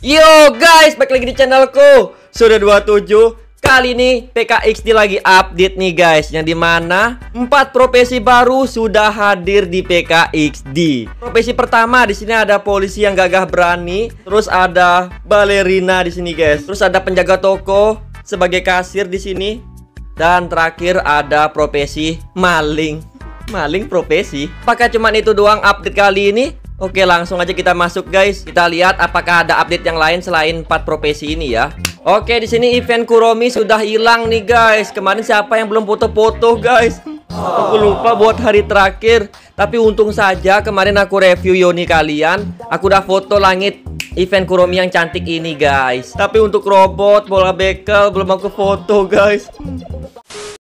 Yo guys, balik lagi di channelku Sudah 27 Kali ini PKXD lagi update nih guys Yang di mana 4 profesi baru sudah hadir di PKXD Profesi pertama di sini ada polisi yang gagah berani Terus ada balerina di sini guys Terus ada penjaga toko sebagai kasir di sini Dan terakhir ada profesi maling. Maling profesi. Apakah cuman itu doang update kali ini? Oke langsung aja kita masuk guys. Kita lihat apakah ada update yang lain selain 4 profesi ini ya. Oke di sini event Kuromi sudah hilang nih guys. Kemarin siapa yang belum foto-foto guys? Aku lupa buat hari terakhir. Tapi untung saja kemarin aku review Yoni kalian. Aku udah foto langit event Kuromi yang cantik ini guys. Tapi untuk robot, bola bekel belum aku foto guys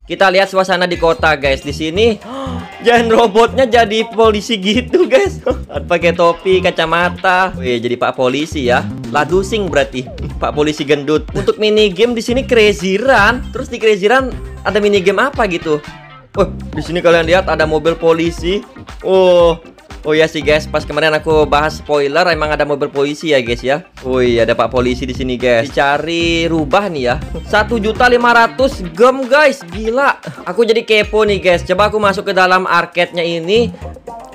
kita lihat suasana di kota guys. Di sini jangan robotnya jadi polisi gitu guys. Pakai topi, kacamata. Wih, jadi Pak Polisi ya. Ladusing berarti. Pak Polisi gendut. Untuk mini game di sini Crazy Run. Terus di Crazy Run ada mini game apa gitu? Oh, di sini kalian lihat ada mobil polisi. Oh, Oh ya sih guys, pas kemarin aku bahas spoiler emang ada mobil polisi ya guys ya. Wih, ada Pak polisi di sini guys. Dicari rubah nih ya. Satu juta lima ratus gem guys, gila. Aku jadi kepo nih guys. Coba aku masuk ke dalam arcade-nya ini.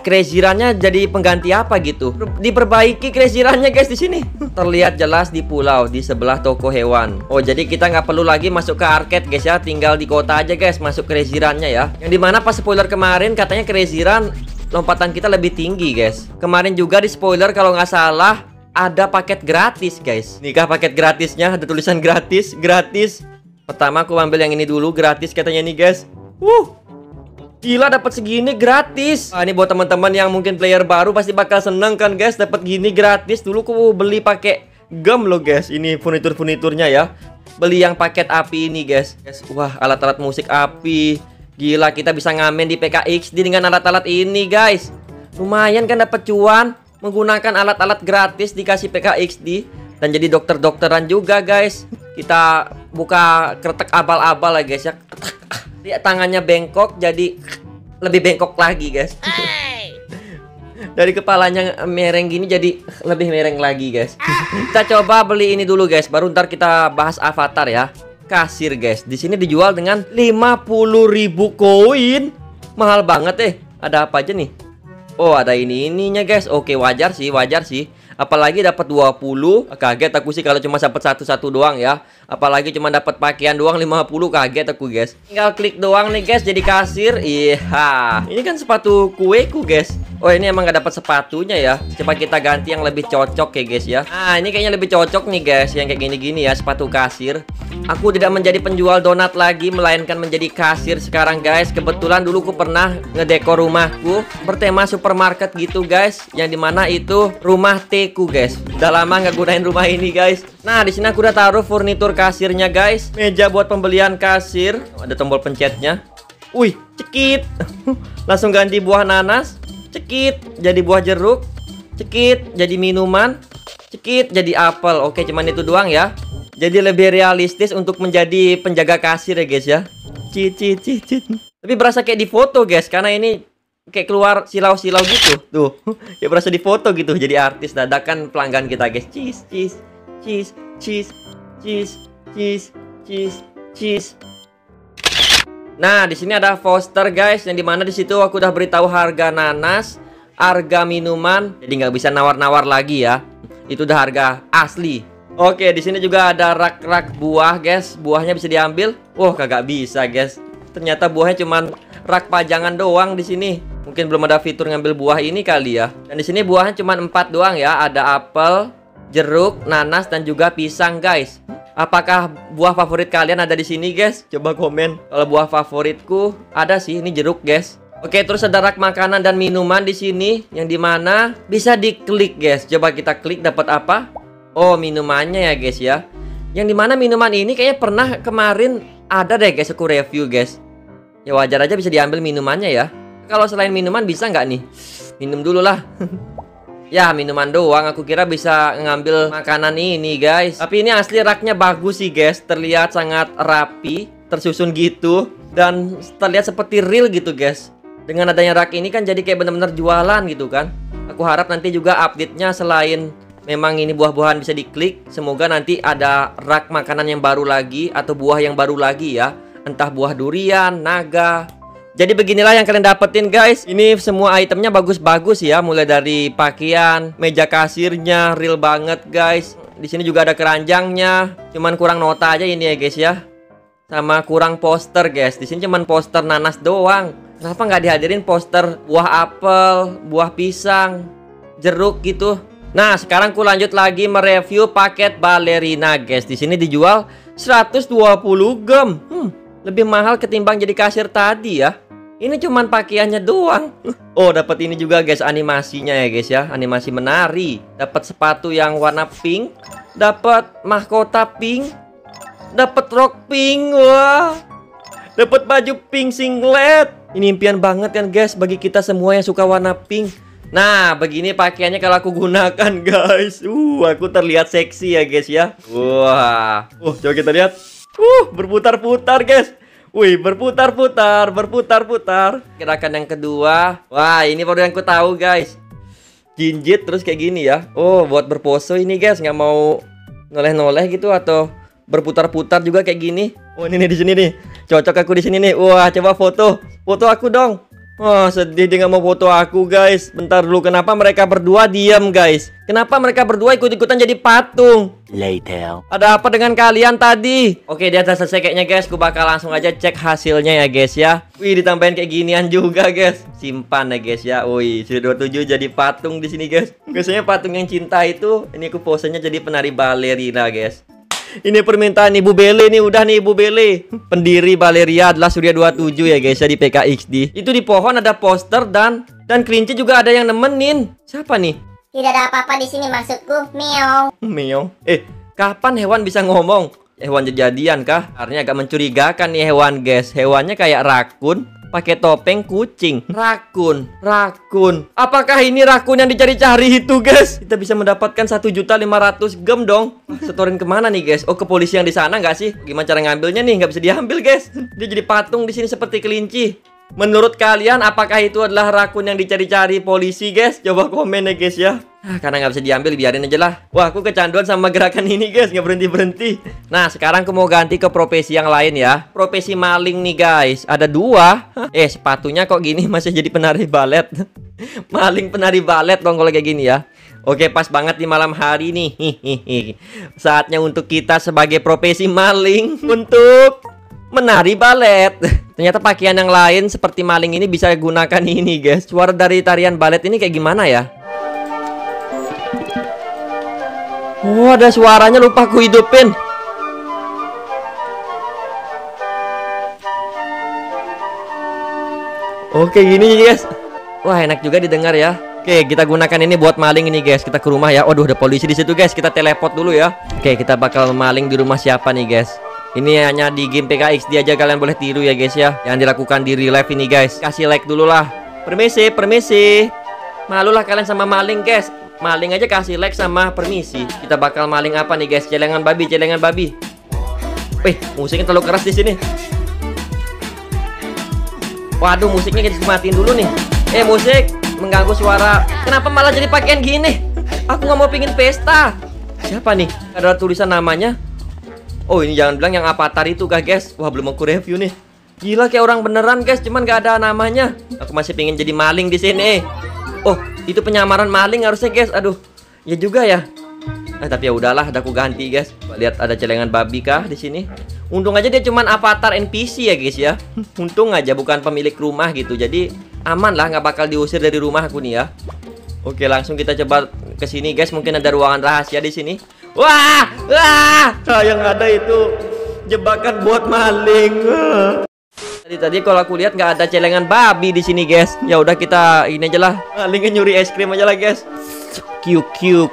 Crazy jadi pengganti apa gitu? Diperbaiki Crazy guys di sini. Terlihat jelas di pulau di sebelah toko hewan. Oh, jadi kita nggak perlu lagi masuk ke arcade guys ya, tinggal di kota aja guys masuk Crazy ya. Yang di mana pas spoiler kemarin katanya Crazy lompatan kita lebih tinggi guys Kemarin juga di spoiler kalau nggak salah ada paket gratis guys Nikah paket gratisnya ada tulisan gratis Gratis Pertama aku ambil yang ini dulu gratis katanya nih guys Wuh Gila dapat segini gratis. Ah, ini buat teman-teman yang mungkin player baru pasti bakal seneng kan guys dapat gini gratis. Dulu aku beli pakai gem loh guys. Ini furnitur-furniturnya ya. Beli yang paket api ini guys wah, alat-alat musik api. Gila kita bisa ngamen di PKXD dengan alat-alat ini guys. Lumayan kan dapat cuan Menggunakan alat-alat gratis dikasih PKXD Dan jadi dokter-dokteran juga guys. Kita buka kretek abal-abal lah guys ya. Lihat tangannya bengkok jadi lebih bengkok lagi guys. Dari kepalanya mereng gini jadi lebih mereng lagi guys. Kita coba beli ini dulu guys. Baru ntar kita bahas avatar ya kasir guys. Di sini dijual dengan 50.000 koin. Mahal banget eh. Ada apa aja nih? Oh, ada ini ininya guys. Oke, wajar sih, wajar sih. Apalagi dapat 20. Kaget aku sih kalau cuma dapat satu-satu doang ya. Apalagi cuma dapat pakaian doang 50 kaget aku guys. Tinggal klik doang nih guys jadi kasir. Iya. Ini kan sepatu kueku guys. Oh ini emang gak dapat sepatunya ya. Coba kita ganti yang lebih cocok ya guys ya. Nah ini kayaknya lebih cocok nih guys Yang kayak gini-gini ya sepatu kasir. Aku tidak menjadi penjual donat lagi Melainkan menjadi kasir sekarang guys. Kebetulan dulu aku pernah ngedekor rumahku Bertema supermarket gitu guys. Yang di mana itu rumah teku guys. Udah lama nggak gunain rumah ini guys. Nah di sini aku udah taruh furnitur kasirnya guys. Meja buat pembelian kasir. Ada tombol pencetnya. Wih cekit. Langsung ganti buah nanas Cekit jadi buah jeruk. Cekit jadi minuman. Cekit jadi apel. Oke, cuman itu doang ya. Jadi lebih realistis untuk menjadi penjaga kasir ya guys ya. Cit cit cit cit. Tapi berasa kayak di foto guys karena ini kayak keluar silau-silau gitu. Tuh, ya berasa di foto gitu jadi artis dadakan pelanggan kita guys. Cheese, cheese, cheese, cheese, cheese, cheese, cheese, cheese. Nah, di sini ada poster guys, yang di mana di situ aku udah beritahu harga nanas, harga minuman, jadi nggak bisa nawar-nawar lagi ya. Itu udah harga asli. Oke, di sini juga ada rak-rak buah guys, buahnya bisa diambil. Wah, kagak bisa guys. Ternyata buahnya cuman rak pajangan doang di sini. Mungkin belum ada fitur ngambil buah ini kali ya. Dan di sini buahnya cuma empat doang ya. Ada apel, jeruk, nanas dan juga pisang guys. Apakah buah favorit kalian ada di sini, guys? Coba komen. Kalau buah favoritku ada sih, ini jeruk, guys. Oke, terus ada rak makanan dan minuman di sini yang di mana bisa diklik, guys. Coba kita klik dapat apa? Oh, minumannya ya, guys ya. Yang di mana minuman ini kayaknya pernah kemarin ada deh, guys. Aku review, guys. Ya wajar aja bisa diambil minumannya ya. Kalau selain minuman bisa nggak nih? Minum dulu lah. Ya minuman doang aku kira bisa ngambil makanan ini guys Tapi ini asli raknya bagus sih guys Terlihat sangat rapi Tersusun gitu Dan terlihat seperti real gitu guys Dengan adanya rak ini kan jadi kayak bener-bener jualan gitu kan Aku harap nanti juga update-nya selain memang ini buah-buahan bisa diklik. Semoga nanti ada rak makanan yang baru lagi atau buah yang baru lagi ya. Entah buah durian, naga. Jadi beginilah yang kalian dapetin guys. Ini semua itemnya bagus-bagus ya, mulai dari pakaian, meja kasirnya, real banget guys. Di sini juga ada keranjangnya. Cuman kurang nota aja ini ya guys ya. Sama kurang poster guys. Di sini cuman poster nanas doang. Kenapa nggak dihadirin poster buah apel, buah pisang, jeruk gitu? Nah, sekarang ku lanjut lagi mereview paket balerina, guys. Di sini dijual 120 gem. Hmm, lebih mahal ketimbang jadi kasir tadi ya. Ini cuman pakaiannya doang. Oh, dapat ini juga guys animasinya ya guys ya. Animasi menari. Dapat sepatu yang warna pink, dapat mahkota pink, dapat rok pink. Wah. Dapat baju pink singlet. Ini impian banget kan guys bagi kita semua yang suka warna pink. Nah, begini pakaiannya kalau aku gunakan, guys. Uh, aku terlihat seksi ya, guys ya. Wah. Uh, coba kita lihat. Uh, berputar-putar, guys. Wih, berputar-putar, berputar-putar. Gerakan yang kedua. Wah, ini baru yang aku tahu, guys. Jinjit terus kayak gini ya. Oh, buat berpose ini, guys. Nggak mau noleh-noleh gitu atau berputar-putar juga kayak gini. Oh, ini nih di sini nih. Cocok aku di sini nih. Wah, coba foto. Foto aku dong. Wah, oh, sedih dia nggak mau foto aku, guys. Bentar dulu, kenapa mereka berdua diam, guys? Kenapa mereka berdua ikut-ikutan jadi patung? Later. Ada apa dengan kalian tadi? Oke, dia udah selesai kayaknya, guys. Aku bakal langsung aja cek hasilnya ya, guys ya. Wih, ditambahin kayak ginian juga, guys. Simpan ya, guys ya. Wih, sudah 27 jadi patung di sini, guys. Biasanya patung yang cinta itu, ini aku posenya jadi penari balerina, guys. Ini permintaan Ibu Bele nih udah nih Ibu Bele. Pendiri Valeria adalah Surya 27 ya guys ya di PKXD. Itu di pohon ada poster dan dan kelinci juga ada yang nemenin. Siapa nih? Tidak ada apa-apa di sini maksudku. Meong. Meong. Eh, kapan hewan bisa ngomong? Hewan jejadian kah? Artinya agak mencurigakan nih hewan guys. Hewannya kayak rakun, pakai topeng kucing. Rakun, rakun. Apakah ini rakun yang dicari-cari itu, guys? Kita bisa mendapatkan satu juta lima ratus gem dong. Setorin ke mana nih, guys? Oh, ke polisi yang di sana nggak sih? Gimana cara ngambilnya nih? Nggak bisa diambil, guys. Dia jadi patung di sini seperti kelinci. Menurut kalian apakah itu adalah rakun yang dicari-cari polisi guys? Coba komen ya guys ya. Ah, Karena nggak bisa diambil biarin aja lah. Wah aku kecanduan sama gerakan ini guys. Nggak berhenti-berhenti. Nah sekarang aku mau ganti ke profesi yang lain ya. Profesi maling nih guys. Ada dua. Eh sepatunya kok gini? Masih jadi penari balet. Maling penari balet dong kalau kayak gini ya. Oke pas banget di malam hari nih. Saatnya untuk kita sebagai profesi maling Untuk menari balet Ternyata pakaian yang lain seperti maling ini bisa gunakan ini guys. Suara dari tarian balet ini kayak gimana ya? Oh ada suaranya. Lupa aku hidupin. Oke gini guys. Wah enak juga didengar ya. Oke kita gunakan ini buat maling ini guys. Kita ke rumah ya. Waduh ada polisi di situ guys. Kita teleport dulu ya. Oke kita bakal maling di rumah siapa nih guys ini hanya di game PKXD aja kalian boleh tiru ya guys ya. Yang dilakukan di real life ini guys. Kasih like dulu lah. Permisi, permisi. Malulah kalian sama maling guys. Maling aja kasih like sama permisi. Kita bakal maling apa nih guys? Celengan babi, celengan babi. Wih, musiknya terlalu keras di sini. Waduh, musiknya kita matiin dulu nih. Eh, musik mengganggu suara. Kenapa malah jadi pakaian gini? Aku nggak mau pingin pesta. Siapa nih? Ada tulisan namanya Oh ini jangan bilang yang avatar itu kah guys Wah belum aku review nih Gila kayak orang beneran guys Cuman gak ada namanya Aku masih pengen jadi maling di sini Oh itu penyamaran maling harusnya guys Aduh ya juga ya Eh tapi ya udahlah, ada aku ganti guys. Lihat ada celengan babi kah di sini? Untung aja dia cuman avatar NPC ya guys ya. Untung aja bukan pemilik rumah gitu. Jadi aman lah, nggak bakal diusir dari rumah aku nih ya. Oke, langsung kita coba ke sini guys. Mungkin ada ruangan rahasia di sini. Wah, wah, yang ada itu jebakan buat maling. Tadi tadi kalau aku lihat nggak ada celengan babi di sini, guys. Ya udah kita ini aja lah. Malingnya nyuri es krim aja lah, guys. Kyuk kyuk.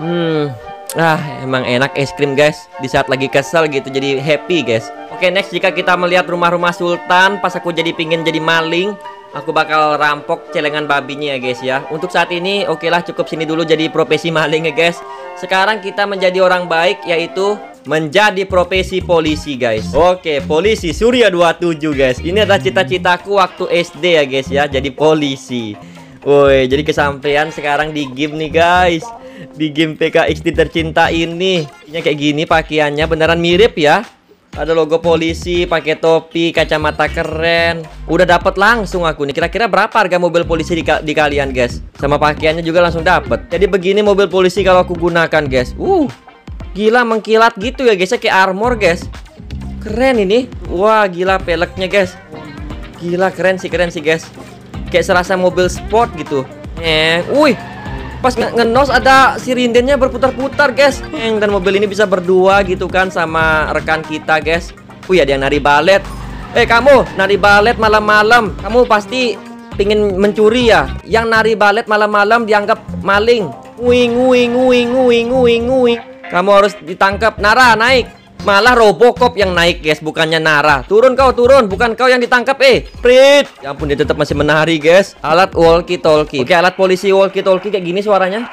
Hmm, ah emang enak es krim, guys. Di saat lagi kesel gitu, jadi happy, guys. Oke, next jika kita melihat rumah-rumah sultan, pas aku jadi pingin jadi maling, Aku bakal rampok celengan babinya ya guys ya. Untuk saat ini oke lah cukup sini dulu jadi profesi maling ya guys. Sekarang kita menjadi orang baik yaitu menjadi profesi polisi guys. Oke polisi Surya 27 guys. Ini adalah cita-citaku waktu SD ya guys ya Jadi polisi. Woi jadi kesampaian sekarang di game nih guys. Di game PKXD tercinta ini. Ini kayak gini pakaiannya beneran mirip ya. Ada logo polisi, pakai topi, kacamata keren. Udah dapat langsung aku nih. Kira-kira berapa harga mobil polisi di, di kalian, guys? Sama pakaiannya juga langsung dapat. Jadi begini mobil polisi kalau aku gunakan, guys. Uh, gila mengkilat gitu ya, guys. Kayak armor, guys. Keren ini. Wah, gila peleknya, guys. Gila keren sih, keren sih, guys. Kayak serasa mobil sport gitu. Eh, wih, pas nge ngenos ada sirindennya berputar-putar guys. Dan mobil ini bisa berdua gitu kan sama rekan kita guys. Wih ada yang nari balet. Eh kamu nari balet malam-malam. Kamu pasti pingin mencuri ya. Yang nari balet malam-malam dianggap maling. Wing wing wing wing wing wing Kamu harus ditangkap. Nara naik Malah Robocop yang naik guys. Bukannya Nara. Turun kau turun. Bukan kau yang ditangkap eh. Prit. Ya ampun dia tetap masih menari guys. Alat walkie talkie Oke alat polisi walkie talkie kayak gini suaranya.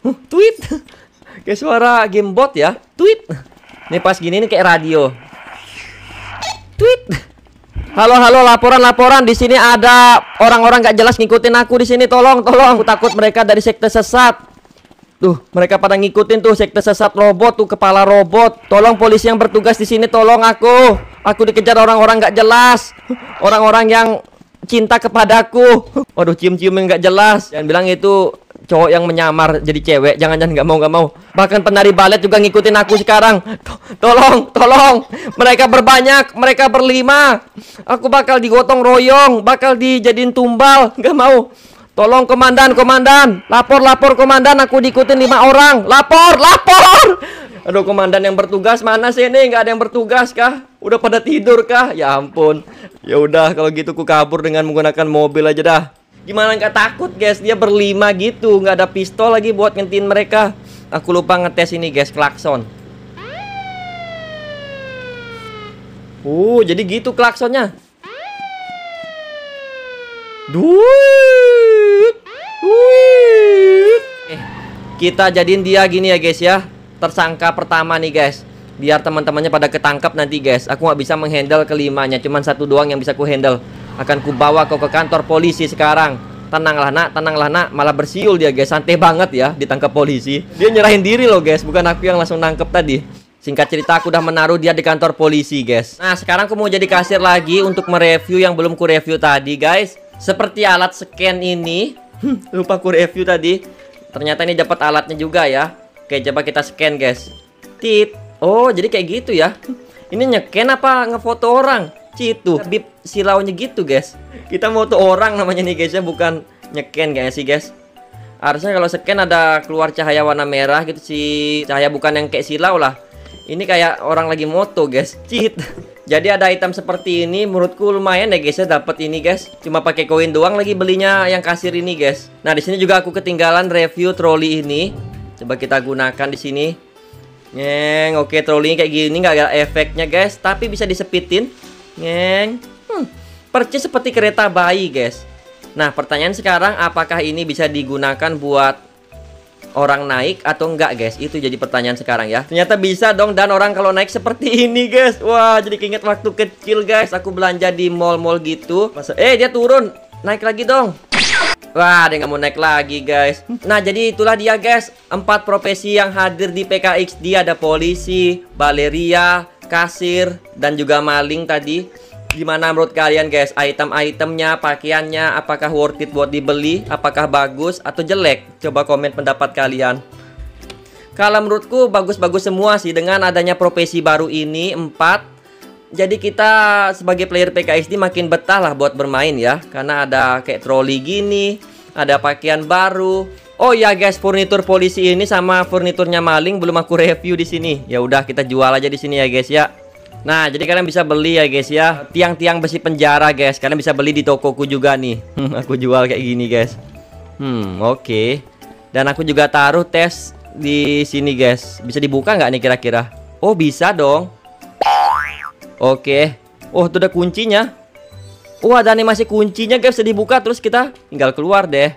Huh, Tweet. Kayak suara game bot ya. Tweet. Ini pas gini nih kayak radio. Tweet. Halo halo. Laporan laporan. Di sini ada orang-orang gak jelas ngikutin aku di sini. Tolong tolong. Aku takut mereka dari sekte sesat Tuh, mereka pada ngikutin tuh sekte sesat robot tuh kepala robot. Tolong polisi yang bertugas di sini tolong aku. Aku dikejar orang-orang nggak jelas. Orang-orang yang cinta kepadaku. Waduh, cium-cium yang nggak jelas. Jangan bilang itu cowok yang menyamar jadi cewek. Jangan-jangan nggak mau nggak mau. Bahkan penari balet juga ngikutin aku sekarang. Tolong, tolong. Mereka berbanyak, mereka berlima. Aku bakal digotong royong, bakal dijadiin tumbal. Nggak mau. Tolong komandan, komandan. Lapor, lapor komandan. Aku diikutin lima orang. Lapor, lapor. Aduh komandan yang bertugas mana sih ini? Nggak ada yang bertugas kah? Udah pada tidur kah? Ya ampun. Ya udah kalau gitu ku kabur dengan menggunakan mobil aja dah. Gimana nggak takut guys? Dia berlima gitu, nggak ada pistol lagi buat ngentiin mereka. Aku lupa ngetes ini guys, klakson. Uh, jadi gitu klaksonnya. Duit. Duit. Eh, kita jadiin dia gini ya guys ya. Tersangka pertama nih guys. Biar teman-temannya pada ketangkap nanti guys. Aku nggak bisa menghandle kelimanya. Cuman satu doang yang bisa ku handle. Akan ku bawa kau ke kantor polisi sekarang. Tenanglah nak, tenanglah nak. Malah bersiul dia guys. Santai banget ya ditangkap polisi. Dia nyerahin diri loh guys. Bukan aku yang langsung nangkep tadi. Singkat cerita aku udah menaruh dia di kantor polisi guys Nah sekarang aku mau jadi kasir lagi untuk mereview yang belum ku review tadi guys seperti alat scan ini hmm, Lupa ku review tadi. Ternyata ini dapat alatnya juga ya. Oke coba kita scan guys. Tit. Oh jadi kayak gitu ya? Ini nyeken apa ngefoto orang? Citu Bip silaunya gitu guys. Kita foto orang namanya nih guys ya Bukan nyeken kayaknya sih guys. Harusnya kalau scan ada keluar cahaya warna merah gitu sih Cahaya bukan yang kayak silau lah Ini kayak orang lagi moto guys Cit Jadi ada item seperti ini menurutku lumayan ya guys ya dapat ini guys. Cuma pakai koin doang lagi belinya yang kasir ini guys. Nah, di sini juga aku ketinggalan review troli ini. Coba kita gunakan di sini. Ngeng, oke troli kayak gini nggak ada efeknya guys, tapi bisa disepitin. Ngeng. Hmm, percis seperti kereta bayi guys. Nah, pertanyaan sekarang apakah ini bisa digunakan buat orang naik atau enggak guys? Itu jadi pertanyaan sekarang ya. Ternyata bisa dong dan orang kalau naik seperti ini guys. Wah jadi keinget waktu kecil guys. Aku belanja di mall-mall gitu. Masa, eh dia turun. Naik lagi dong. Wah, dia nggak mau naik lagi, guys. Nah, jadi itulah dia, guys. Empat profesi yang hadir di PKXD ada polisi, baleria, kasir, dan juga maling tadi. Gimana menurut kalian guys? Item-itemnya, pakaiannya Apakah worth it buat dibeli? Apakah bagus atau jelek? Coba komen pendapat kalian. Kalau menurutku bagus-bagus semua sih. Dengan adanya profesi baru ini empat Jadi kita sebagai player PKSD makin betah lah buat bermain ya. Karena ada kayak troli gini Ada pakaian baru. Oh ya guys, furnitur polisi ini sama furniturnya maling belum aku review di sini. Ya udah kita jual aja di sini ya guys ya. Nah, jadi kalian bisa beli ya guys ya. Tiang-tiang besi penjara guys. Kalian bisa beli di tokoku juga nih. Aku jual kayak gini guys. Hmm, oke. Okay. Dan aku juga taruh tes di sini guys. Bisa dibuka nggak nih kira-kira? Oh, bisa dong. Oke. Okay. Oh, itu ada kuncinya. Oh, ada animasi kuncinya guys. Bisa dibuka terus kita tinggal keluar deh.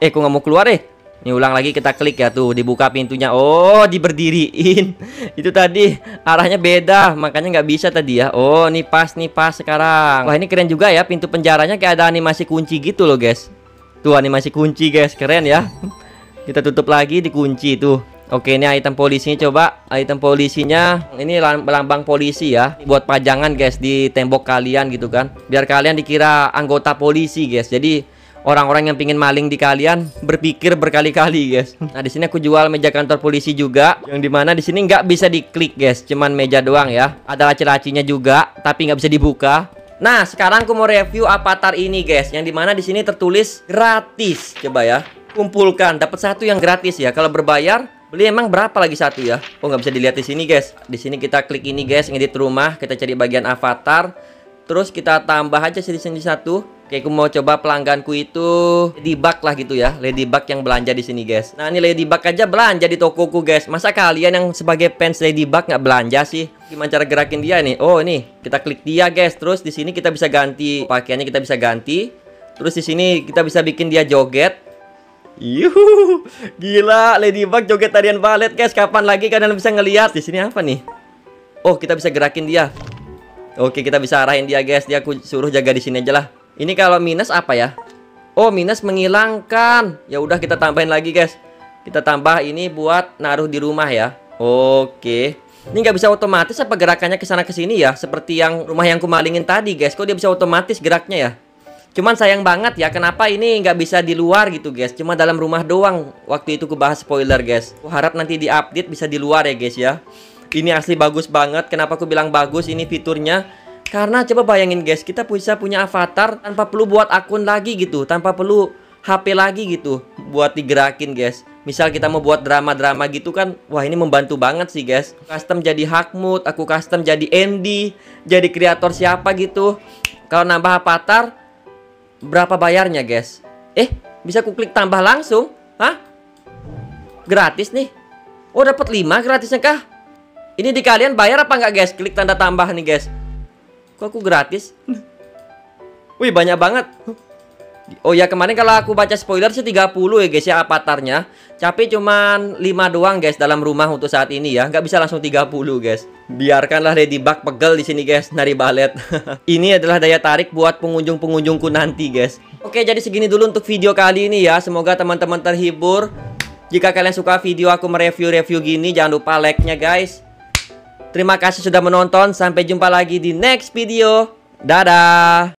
Eh, kok nggak mau keluar deh ini ulang lagi kita klik ya tuh dibuka pintunya. Oh diberdiriin. Itu tadi arahnya beda makanya nggak bisa tadi ya. Oh ini pas nih pas sekarang. Wah ini keren juga ya pintu penjaranya kayak ada animasi kunci gitu loh guys. Tuh animasi kunci guys keren ya. Kita tutup lagi dikunci tuh. Oke, ini item polisinya coba. Item polisinya ini lambang polisi ya. Buat pajangan guys di tembok kalian gitu kan. Biar kalian dikira anggota polisi guys. Jadi orang-orang yang pingin maling di kalian berpikir berkali-kali guys. Nah di sini aku jual meja kantor polisi juga, yang di mana di sini nggak bisa diklik guys, cuman meja doang ya. Ada laci-lacinya juga, tapi nggak bisa dibuka. Nah sekarang aku mau review avatar ini guys, yang di mana di sini tertulis gratis. Coba ya, kumpulkan dapat satu yang gratis ya. Kalau berbayar Beli emang berapa lagi satu ya? Oh nggak bisa dilihat di sini guys. Di sini kita klik ini guys, ngedit rumah, kita cari bagian avatar. Terus kita tambah aja di sini satu. Oke, aku mau coba pelangganku itu Ladybug lah gitu ya Ladybug yang belanja di sini guys Nah ini Ladybug aja belanja di tokoku guys Masa kalian yang sebagai fans Ladybug nggak belanja sih? Gimana cara gerakin dia nih? Oh ini kita klik dia guys Terus di sini kita bisa ganti pakaiannya kita bisa ganti Terus di sini kita bisa bikin dia joget Yuhu, gila Ladybug joget tarian balet guys. Kapan lagi kalian bisa ngeliat? Di sini apa nih? Oh, kita bisa gerakin dia. Oke, kita bisa arahin dia guys. Dia aku suruh jaga di sini aja lah. Ini kalau minus apa ya? Oh, minus menghilangkan. Ya udah kita tambahin lagi, guys. Kita tambah ini buat naruh di rumah ya. Oke. Ini nggak bisa otomatis apa gerakannya ke sana ke sini ya? Seperti yang rumah yang kumalingin tadi, guys. Kok dia bisa otomatis geraknya ya? Cuman sayang banget ya, kenapa ini nggak bisa di luar gitu, guys? Cuma dalam rumah doang. Waktu itu ku bahas spoiler, guys. Aku harap nanti di update bisa di luar ya, guys ya. Ini asli bagus banget. Kenapa aku bilang bagus? Ini fiturnya karena coba bayangin guys, kita bisa punya avatar tanpa perlu buat akun lagi gitu, tanpa perlu HP lagi gitu buat digerakin guys. Misal kita mau buat drama-drama gitu kan, wah ini membantu banget sih guys. Custom jadi Hakmut, aku custom jadi Andy, jadi kreator siapa gitu. Kalau nambah avatar, berapa bayarnya guys? Eh, bisa aku klik tambah langsung? Hah? Gratis nih. Oh dapat 5 gratisnya kah? Ini di kalian bayar apa nggak guys? Klik tanda tambah nih guys. Kok aku gratis? Wih banyak banget. Oh ya kemarin kalau aku baca spoiler sih 30 ya guys ya avatarnya. Tapi cuman 5 doang guys dalam rumah untuk saat ini ya. Nggak bisa langsung 30 guys. Biarkanlah Ladybug pegel di sini guys Nari balet. Ini adalah daya tarik buat pengunjung-pengunjungku nanti guys. Oke jadi segini dulu untuk video kali ini ya. Semoga teman-teman terhibur. Jika kalian suka video aku mereview-review gini Jangan lupa like-nya guys Terima kasih sudah menonton. Sampai jumpa lagi di next video. Dadah.